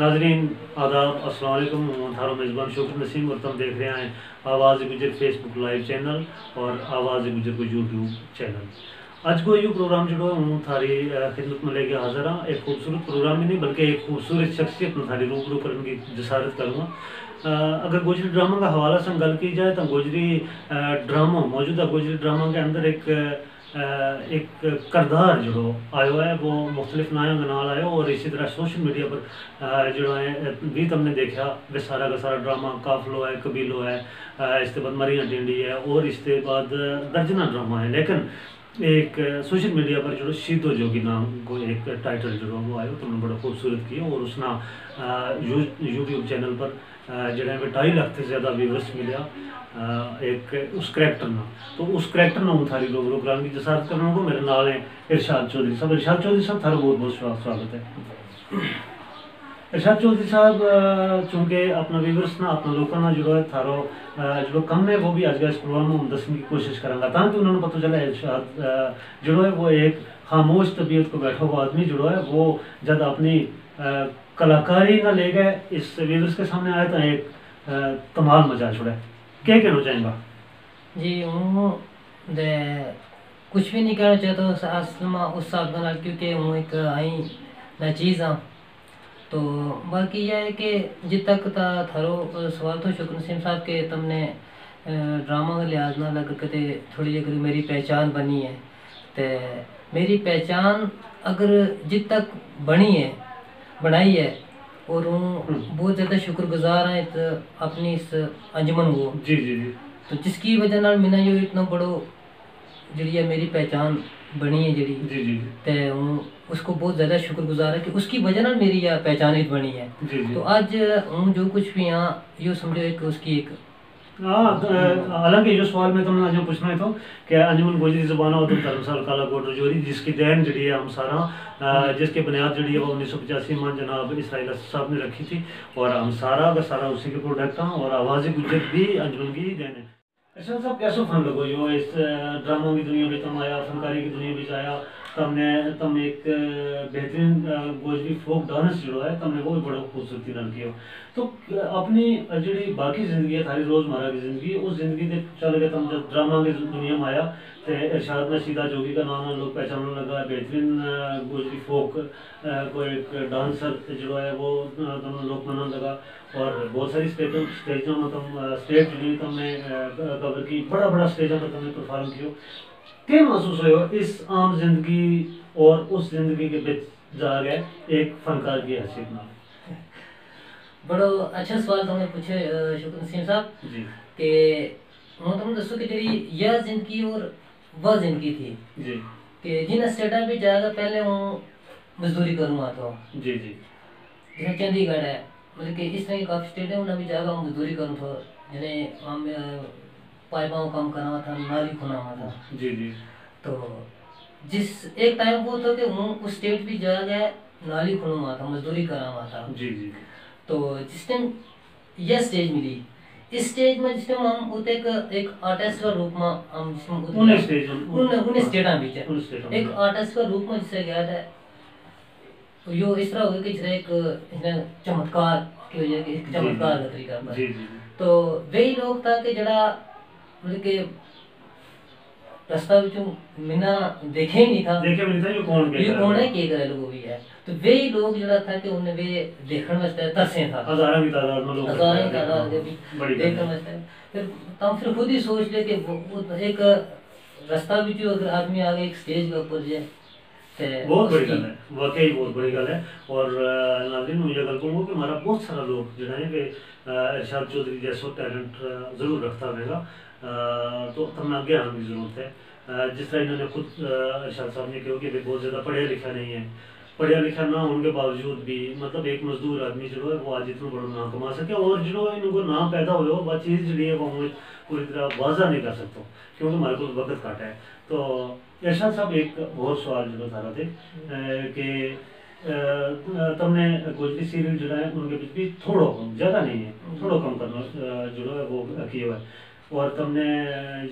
ناظرین، آداب، السلام علیکم ہوں تھارو میزبان شوکر نسیم اور تم دیکھ رہے ہیں Awaaz Gujjar Facebook live channel اور آواز گجر کو یوٹیوب چینل اج کو یہ پروگرام جڑو ہوں تھاری خدمت میں لے کے حاضر ہاں۔ ایک خوبصورت پروگرام ہی نہیں، بلکہ ایک خوبصورت شخصیت میں تھاری روبرو کرنے کی جسارت کروں گا۔ اگر گوجری ڈرامہ کا حوالہ سے گل کی جائے، تو گوجری ڈرامہ موجودہ گوجری ڈرامہ کے اندر ایک ایک کردار جو آیا ہے وہ مختلف نایوں کے نال آیا اور اسی طرح سوشل میڈیا پر جو ہے بھی تم نے دیکھا وہ سارا کا سارا ڈرامہ کافلو ہے قبیلو ہے اس کے بعد مریاں ٹینڈی ہے اور اس کے بعد درجنہ ڈرامہ ہے لیکن ایک سوشل میڈیا پر جو شیتو جوگی نام کو ایک ٹائٹل جو وہ آیا تم نے بڑا خوبصورت کیا اور اس نا یوٹیوب چینل پر جڑے میں ڈھائی لاکھ سے زیادہ ویورس ملیا ایک اس کریکٹر نا تو اس کریکٹر نا تھاری لوگ روگرام کی جسارت کرنا کو میرے نال ہیں ارشاد چودھری صاحب ارشاد چودھری صاحب تھارا بہت بہت سواگت ہے ارشاد چودھری صاحب چونکہ اپنا ویورس نا اپنا لوکاں نا جڑو ہے تھارو جو کم ہے وہ بھی آج اس پروگرام میں دسنے کی کوشش کروں گا تاکہ انہوں نے پتہ چلا ارشاد جڑو ہے وہ ایک خاموش طبیعت کو بیٹھا ہوا آدمی جڑو ہے وہ جب اپنی کلاکاری نہ لے گئے اس ویورس کے سامنے آئے تو ایک کمال مچا چھوڑا ہے کیا کہنا چاہیں گا جی ہوں دے کچھ بھی نہیں کہنا چاہتا اصل اس صاحب کا کیونکہ ہوں ایک آئی نہ چیز ہاں تو باقی یہ ہے کہ جت تک تا تھرو سوال تو شکر نسیم صاحب کے تم نے ڈرامہ کا لحاظ نہ لگ کے تھوڑی اگر میری پہچان بنی ہے تو میری پہچان اگر جت تک بنی ہے بنائی ہے اور ہوں بہت زیادہ شکر گزار ہیں اپنی اس انجمن کو۔ جی جی جی۔ تو جس کی وجہ نال میں یہ اتنا بڑو جڑی ہے میری پہچان بنی ہے جڑی۔ جی جی تے ہوں اس کو بہت زیادہ شکر گزار ہے کہ اس کی وجہ نال میری یہ پہچان بنی ہے۔ جی جی۔ تو آج ہوں جو کچھ بھی ہاں یہ سمجھو ایک اس کی ایک ہاں حالانکہ یہ سوال میں تم نے آج پوچھنا ہے تو، کہ انجمن گوجری زبانہ اور دھرم سال کالا کوٹ رجوری، جس کی دین جڑی ہے ہم سارا جس کی بنیاد جڑی ہے وہ انیس سو پچاسی میں جناب اسرائیل صاحب نے رکھی تھی، اور ہم سارا کا سارا اسی کے پروڈکٹ ہیں اور آواز گجر بھی انجمن کی دین ہے۔ اچھا صاحب کیسو فن لگو جو اس ڈراموں کی دنیا میں تم آیا، فنکاری کی دنیا میں آیا تم نے تم ایک بہترین گوجری فوک ڈانس جو ہے تم نے وہ بھی بڑا خوبصورتی نال کیا تو اپنی جڑی باقی زندگی ہے تھاری روزمرہ کی زندگی، اس زندگی دے چل گئے تم جب ڈرامہ کی دنیا میں آیا، تے ارشاد نشیدہ جوگی کا نام لوگ پہچاننے لگا، بہترین گوجری فوک کو ایک ڈانسر جو ہے، وہ تم لوگ منانے لگا۔ اور بہت ساری اسٹیجوں اسٹیجوں میں تم اسٹیج جڑی تم نے کور کی، بڑا بڑا اسٹیجوں پر تم نے پرفارم کیو۔ کیا محسوس ہوئے اس عام زندگی اور اس زندگی کے بچ جا گئے ایک فنکار کی حیثیت میں بڑا اچھا سوال تم نے پوچھے شکر نسیم صاحب جی۔ کہ تم دسو کہ جڑی یہ زندگی اور وہ زندگی تھی جی۔ کہ جن اسٹیٹاں بھی جائے گا پہلے ہوں مزدوری کروں آتا ہوں۔ جی جی۔ جیسے چندی گڑھ ہے مطلب کہ اس طرح کی کافی اسٹیٹ ہے انہیں بھی جائے گا مزدوری کروں تھا جنہیں ہم پائپاں کام کرنا تھا نالی کھونا ہوا تھا۔ جی جی۔ تو جس ایک ٹائم وہ تھا کہ ہوں اس اسٹیٹ بھی جا گیا نالی کھونا ہوا تھا مزدوری کرنا ہوا تھا۔ جی جی۔ تو جس ٹائم یہ اسٹیج ملی اس اسٹیج میں جس ٹائم ہم ہوتے ایک ایک آرٹسٹ کا روپ میں ہم جس میں اسٹیج ان ان اسٹیٹوں ایک آرٹسٹ کا روپ میں جسے گیا تھا تو یہ اس طرح ہو گیا کہ جسے ایک چمتکار کی وجہ کہ ایک چمتکار کا طریقہ جی جی۔ تو وہی لوگ تھا کہ جڑا مطلب کہ رستہ وچوں منا دیکھے ہی نہیں تھا دیکھے میں نہیں تھا یہ کون یہ کون ہے کہ گئے لوگ بھی ہے تو وہی لوگ جڑا تھا کہ انہیں وہ دیکھنے واسطے ترسے تھا ہزاروں کی تعداد میں لوگ ہزاروں کی تعداد کے بھی بڑی دیکھنے واسطے پھر تم پھر خود ہی سوچ لے کہ ایک رستہ بھی جو اگر آدمی آگے ایک سٹیج کے اوپر جائے بہت بڑی گل ہے واقعی بہت بڑی گل ہے اور ناظرین میں یہ گل کہوں گا کہ ہمارا بہت سارا لوگ جو ہیں کہ ارشاد چودھری جیسا ٹیلنٹ ضرور رکھتا رہے گا تو تم آگے آنے کی ضرورت ہے۔ جس طرح انہوں نے خود ارشاد صاحب نے کہا کہ بہت زیادہ پڑھیا لکھا نہیں ہے۔ پڑھیا لکھا نہ ہونے کے باوجود بھی مطلب ایک مزدور آدمی جو ہے، وہ آج اتنا بڑا نام کما سکے اور جو ان کو نام پیدا ہوئے ہو وہ چیز جو ہے، وہ ہمیں پوری طرح واضح نہیں کر سکتا کیونکہ ہمارے کو وقت کاٹا ہے۔ تو ارشاد صاحب، ایک اور سوال جو تھا تھے کہ تم نے گوجری سیریل جو ہے، ان کے بیچ بھی تھوڑا کم، زیادہ نہیں ہے، تھوڑا کم کرنا جو ہے، وہ کیا ہوا ہے۔ اور تم نے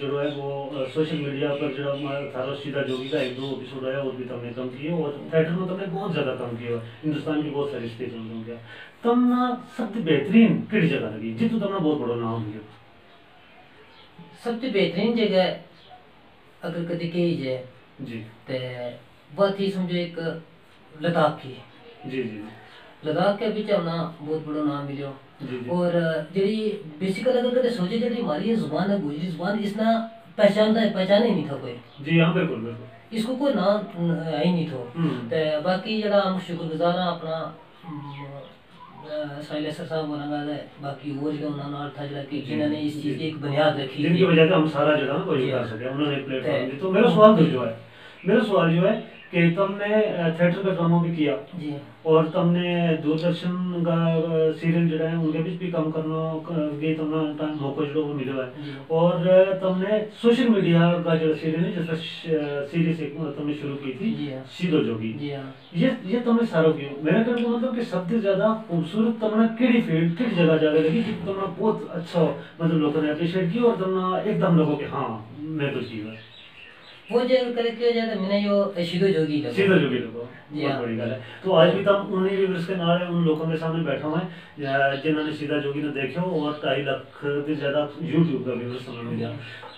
جو ہے وہ سوشل میڈیا پر جو تھارو سیدھا جوگی کا ایک دو ایپیسوڈ ہے وہ بھی تم نے کم کیے اور تھیٹر میں تم نے بہت زیادہ کم کیا ہندوستان کی بہت ساری اسٹیج میں گیا تم نا سب سے بہترین کہڑی جگہ لگی جتوں تم نے بہت بڑا نام لیا۔ سب سے بہترین جگہ اگر کدی کہی جائے جی۔ تے بہت ہی سمجھو ایک لداخ کی جی جی۔ لداخ کے بچ ہونا بہت بڑا نام ملیو۔ جی جی۔ اور جڑی بیسیکل اگر کدے سوچے جڑی ہماری زبان ہے گوجری زبان اس نہ پہچانتا ہے پہچانا ہی نہیں تھا کوئی۔ جی ہاں بالکل بالکل۔ اس کو کوئی نام ہے ہی نہیں تھا۔ تے باقی جڑا ہم شکر گزار ہاں اپنا سائل اسر صاحب ہونا گا ہے باقی اور جو انہوں نے تھا جڑا کہ جنہوں نے اس چیز کی ایک بنیاد رکھی جن کی وجہ سے ہم سارا نا کوئی جی۔ کر۔ سکے انہوں نے پلیٹ فارم دی تو میرا سوال تو جو ہے میرا سوال جو ہے کہ تم نے تھیٹر کا ڈرامہ بھی کیا جی۔ اور تم نے دوردرشن کا سیریل جڑا ہے ان کے بھی کام کرنا گئی تم نے ٹائم موقع جو وہ ملا ہے۔ جی۔ اور تم نے سوشل میڈیا کا جو سیریل ہے جیسا سیریز ایک تم نے شروع کی تھی جی ہاں۔ سیدھو جوگی۔ ہاں۔ یہ یہ تم نے سارا کیوں میرا کہنے کا مطلب کہ سب سے زیادہ خوبصورت تم نے کیڑی فیلڈ کیڑی جگہ جگہ لگی کہ تم نے بہت اچھا مطلب لوگوں نے اپریشیٹ کی اور تم نے ایک دم لوگوں کہ ہاں میں کچھ کیا ہے وہ جو کرے کیا جاتا ہے میں نے یہ شیدو جوگی لگا سیدھا جو بھی لوگوں جی بہت ہاں۔ بڑی گل ہے تو آج بھی تم انہیں ویورز کے نال ان لوگوں کے سامنے بیٹھا یا جنہوں نے سیدھا جوگی نے دیکھا ہو اور ڈھائی لاکھ سے زیادہ یوٹیوب کا ویورز سمجھ ملیا تو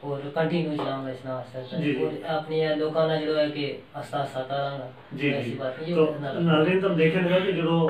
اور کنٹینیو چلاؤں گا اس آہستہ آہستہ جی، جی۔ اور اپنی لوکانا جو ہے کہ آہستہ آتا رہاں گا جی ایسی جی بات نہیں تو۔ ناظرین تم دیکھیں گا کہ جو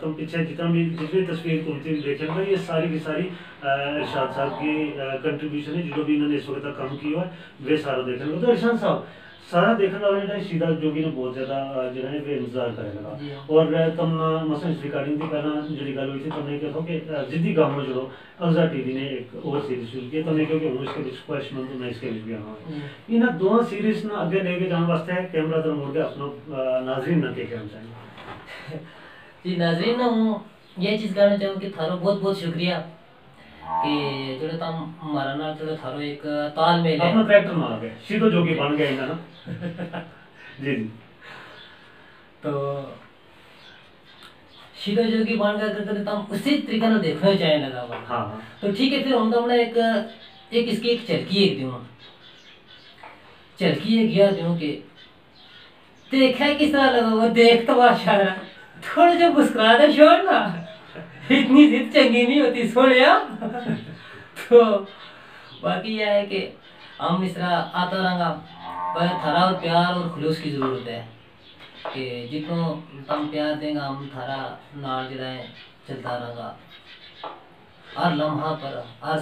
تم پیچھے جتنا بھی جتنی تصویر تم دیکھیں گا یہ ساری کی ساری ارشاد صاحب کی کنٹریبیوشن ہے جو بھی انہوں نے اس وقت تک کام کیا ہے وہ سارا دیکھیں گا تو ارشاد صاحب سارا دیکھنے والا جو ہے سیدھا جو بھی نے بہت زیادہ جو ہے وہ انتظار کرے گا۔ اور تم مثلا اس ریکارڈنگ کی پہلا جڑی گل ہوئی تھی تم نے کہا کہ جدی گام میں جو اگزا ٹی وی نے ایک اور سیریز شروع کی تم نے کہا کہ ہوں اس کے بیچ مند ہوں میں اس کے بیچ آنا ہوں۔ ان دونوں سیریز نہ اگے لے کے جان واسطے کیمرہ در موڑ کے اپنا ناظرین نہ کے کہنا چاہیے جی ناظرین نہ ہوں یہ چیز کہنا چاہوں کہ تھارو بہت بہت شکریہ کہ جو تم ہمارا نا جو تھارو ایک تال میل ہے اپنا کریکٹر نہ آ گئے سیدھو جو کہ بن گئے نا تو شیدو جو کی بان کا کرتے تم اسی طریقے نہ دیکھنا چاہے لگا ہوا تو ٹھیک ہے پھر ہم تو ایک ایک اس کی ایک چرکی ایک دیوں چرکی ایک گیا دیوں کہ دیکھا کس طرح لگا دیکھ تو بادشاہ رہا تھوڑا اتنی ضد چنگی نہیں ہوتی سوڑیا تو باقی یہ ہے کہ ہم اس طرح آتا رہا پر تھرا اور پیار اور خلوص کی ضرورت ہے کہ جتوں تم پیار دیں گا ہم تھارا نال جڑا ہے چلتا رہا ہر لمحہ پر ہر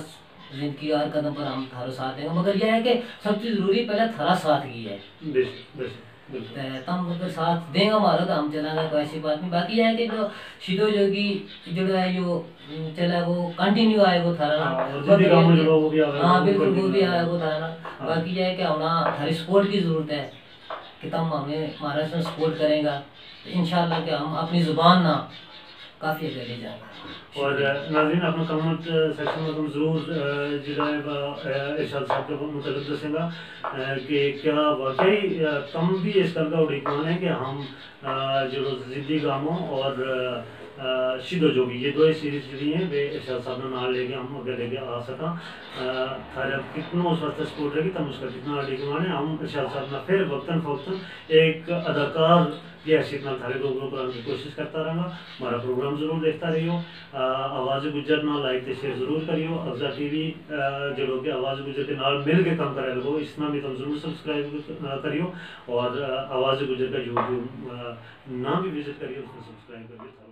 زندگی ہر قدم پر ہم تھارو ساتھ دیں گے مگر یہ ہے کہ سب سے ضروری پہلے تھارا ساتھ کی ہے بے شک بے شک تم اگر ساتھ دیں گا ہمارا تو ہم چلیں گے کوئی ایسی بات نہیں۔ باقی یہ ہے کہ جو شیدو جوگی جو ہے جو چلا وہ کنٹینیو آئے وہ تھارا۔ ہاں، نا میں ہاں وہ بالکل وہ بھی آئے وہ نا ہاں۔ باقی یہ ہے کہ ہمیں تھاری سپورٹ کی ضرورت ہے کہ تم ہمیں ہمارا سے سپورٹ کریں گا۔ تو انشاءاللہ کہ ہم اپنی زبان نہ کافی آگے لے جائیں اور ناظرین، اپنا کمنٹ سیکشن میں تم ضرور جڑا ہے ارشاد صاحب کے متعلق مطلب دسیں گا کہ کیا واقعی تم بھی اس طرح کا اڑیکمان ہے کہ ہم جو زدی گاموں اور شیدو جوگی یہ دو سیریز جڑی ہیں وہ ارشاد صاحب نے نال لے کے ہم اگر لے کے آ سکا تھارا کتنا اس وقت سپورٹ رہے گی تم اس کا کتنا اڑیکمان ہے ہم ارشاد صاحب نے پھر وقتاً فوقتاً ایک اداکار کی حیثیت نال تھارے روبرو کرانے کی کوشش کرتا رہا۔ ہمارا پروگرام ضرور دیکھتا رہیو۔ آواز گجر نہ لائک تے شیئر ضرور کریو۔ افزا ٹی وی جڑو کہ آواز گجر کے نال مل کے کام کرے لگو، اس نام بھی تم ضرور سبسکرائب کریو۔ اور آواز گجر کا یوٹیوب نام بھی وزٹ کریو، اس کو سبسکرائب کریو۔